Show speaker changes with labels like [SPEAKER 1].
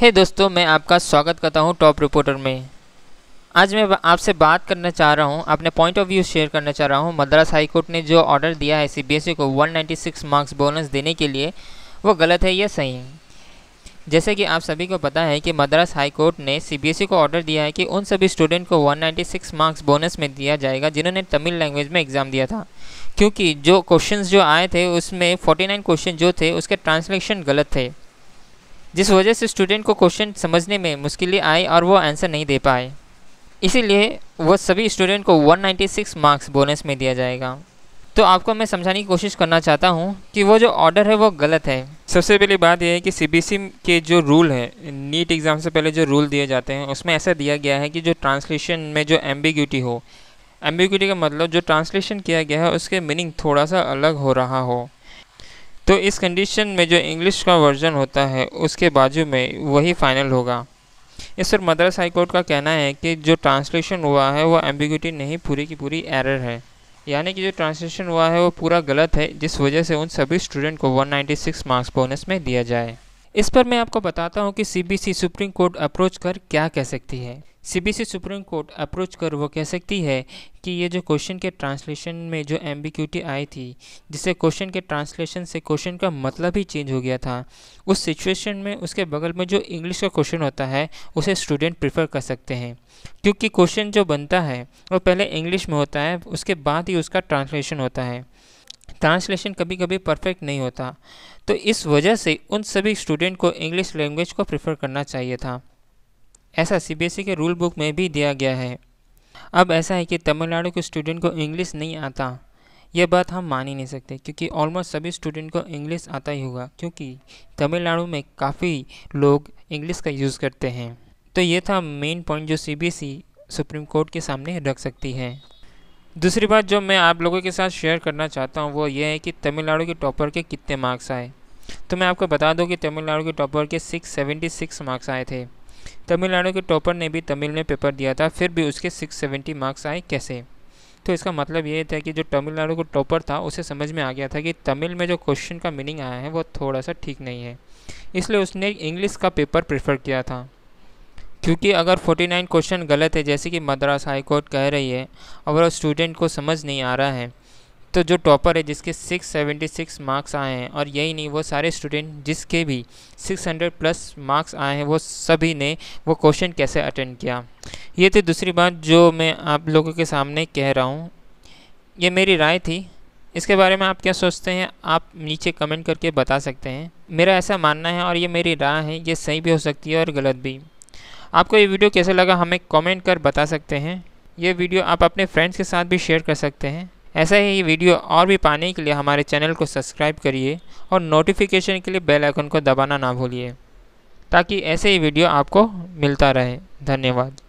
[SPEAKER 1] हे hey दोस्तों, मैं आपका स्वागत करता हूँ टॉप रिपोर्टर में। आज मैं आपसे बात करना चाह रहा हूँ, अपने पॉइंट ऑफ़ व्यू शेयर करना चाह रहा हूँ। मद्रास हाई कोर्ट ने जो ऑर्डर दिया है सीबीएसई को 196 मार्क्स बोनस देने के लिए, वो गलत है या सही? है जैसे कि आप सभी को पता है कि मद्रास हाई कोर्ट ने सीबीएसई को ऑर्डर दिया है कि उन सभी स्टूडेंट को 196 मार्क्स बोनस में दिया जाएगा, जिन्होंने तमिल लैंग्वेज में एग्ज़ाम दिया था। क्योंकि जो क्वेश्चंस जो आए थे, उसमें 49 क्वेश्चन जो थे, उसके ट्रांसलेशन गलत थे। जिस वजह से स्टूडेंट को क्वेश्चन समझने में मुश्किलें आई और वो आंसर नहीं दे पाए। इसीलिए वो सभी स्टूडेंट को 196 मार्क्स बोनस में दिया जाएगा। तो आपको मैं समझाने की कोशिश करना चाहता हूँ कि वो जो ऑर्डर है वो गलत है। सबसे पहली बात यह है कि सीबीएसई के जो रूल है नीट एग्ज़ाम से पहले जो रूल दिए जाते हैं, उसमें ऐसा दिया गया है कि जो ट्रांसलेशन में जो एम्बिग्यूटी हो एम्बिग्यूटी का मतलब जो ट्रांसलेशन किया गया है, उसके मीनिंग थोड़ा सा अलग हो रहा हो। तो इस कंडीशन में जो इंग्लिश का वर्जन होता है, उसके बाजू में वही फाइनल होगा। इस पर मद्रास हाई कोर्ट का कहना है कि जो ट्रांसलेशन हुआ है, वो एम्बिग्यूटी नहीं, पूरी की पूरी एरर है। यानी कि जो ट्रांसलेशन हुआ है, वो पूरा गलत है, जिस वजह से उन सभी स्टूडेंट को 196 मार्क्स बोनस में दिया जाए। इस पर मैं आपको बताता हूँ कि सीबीसी सुप्रीम कोर्ट अप्रोच कर क्या कह सकती है। सीबीसी सुप्रीम कोर्ट अप्रोच कर वो कह सकती है कि ये जो क्वेश्चन के ट्रांसलेशन में जो एम्बिक्यूटी आई थी, जिससे क्वेश्चन के ट्रांसलेशन से क्वेश्चन का मतलब ही चेंज हो गया था, उस सिचुएशन में उसके बगल में जो इंग्लिश का क्वेश्चन होता है, उसे स्टूडेंट प्रीफर कर सकते हैं। क्योंकि क्वेश्चन जो बनता है, वो पहले इंग्लिश में होता है, उसके बाद ही उसका ट्रांसलेशन होता है। ट्रांसलेशन कभी कभी परफेक्ट नहीं होता। तो इस वजह से उन सभी स्टूडेंट को इंग्लिश लैंग्वेज को प्रेफर करना चाहिए था। ऐसा सीबीएसई के रूल बुक में भी दिया गया है। अब ऐसा है कि तमिलनाडु के स्टूडेंट को इंग्लिश नहीं आता। यह बात हम मान ही नहीं सकते, क्योंकि ऑलमोस्ट सभी स्टूडेंट को इंग्लिश आता ही होगा, क्योंकि तमिलनाडु में काफ़ी लोग इंग्लिश का यूज़ करते हैं। तो ये था मेन पॉइंट जो सीबीएसई सुप्रीम कोर्ट के सामने रख सकती है। दूसरी बात जो मैं आप लोगों के साथ शेयर करना चाहता हूँ, वो ये है कि तमिलनाडु के टॉपर के कितने मार्क्स आए। तो मैं आपको बता दूँ कि तमिलनाडु के टॉपर के 676 मार्क्स आए थे। तमिलनाडु के टॉपर ने भी तमिल में पेपर दिया था, फिर भी उसके 670 मार्क्स आए, कैसे? तो इसका मतलब ये था कि जो तमिलनाडु का टॉपर था, उसे समझ में आ गया था कि तमिल में जो क्वेश्चन का मीनिंग आया है, वो थोड़ा सा ठीक नहीं है। इसलिए उसने इंग्लिश का पेपर प्रेफर किया था। क्योंकि अगर 49 क्वेश्चन गलत है, जैसे कि मद्रास हाई कोर्ट कह रही है, और स्टूडेंट को समझ नहीं आ रहा है तो जो टॉपर है, जिसके 676 मार्क्स आए हैं, और यही नहीं, वो सारे स्टूडेंट जिसके भी 600 प्लस मार्क्स आए हैं, वो सभी ने वो क्वेश्चन कैसे अटेंड किया? ये थी दूसरी बात जो मैं आप लोगों के सामने कह रहा हूँ। ये मेरी राय थी। इसके बारे में आप क्या सोचते हैं, आप नीचे कमेंट करके बता सकते हैं। मेरा ऐसा मानना है, और ये मेरी राय है, ये सही भी हो सकती है और गलत भी। आपको ये वीडियो कैसा लगा, हमें कमेंट कर बता सकते हैं। ये वीडियो आप अपने फ्रेंड्स के साथ भी शेयर कर सकते हैं। ऐसा ही वीडियो और भी पाने के लिए हमारे चैनल को सब्सक्राइब करिए और नोटिफिकेशन के लिए बेल आइकन को दबाना ना भूलिए, ताकि ऐसे ही वीडियो आपको मिलता रहे। धन्यवाद।